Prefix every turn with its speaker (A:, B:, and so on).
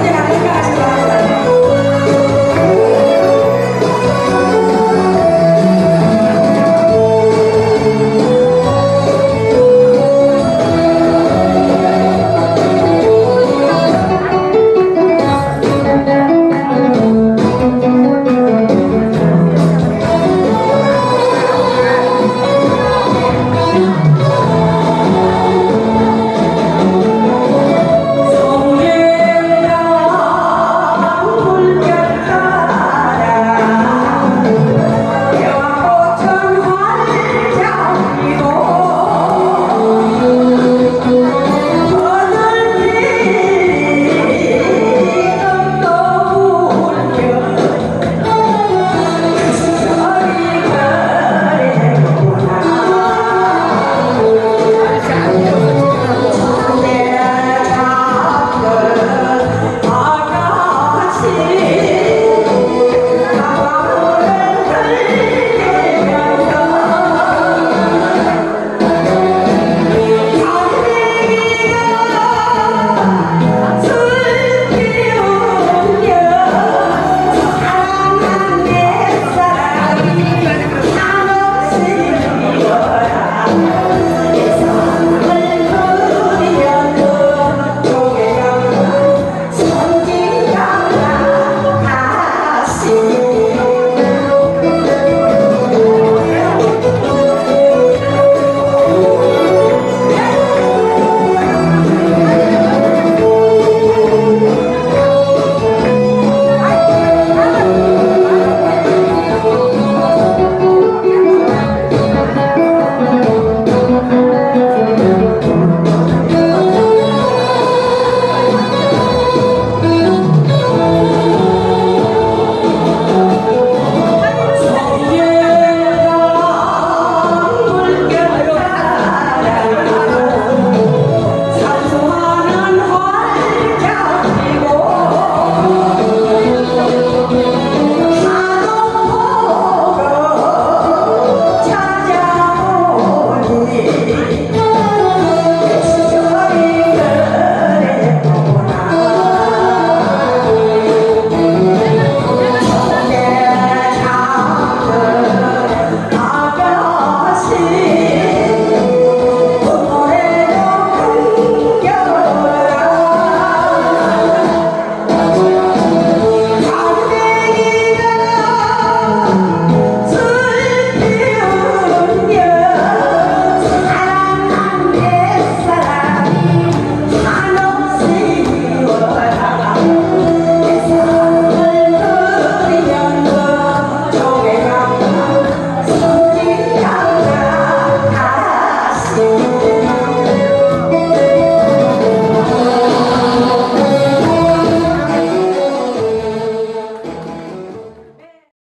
A: Oye, la boca,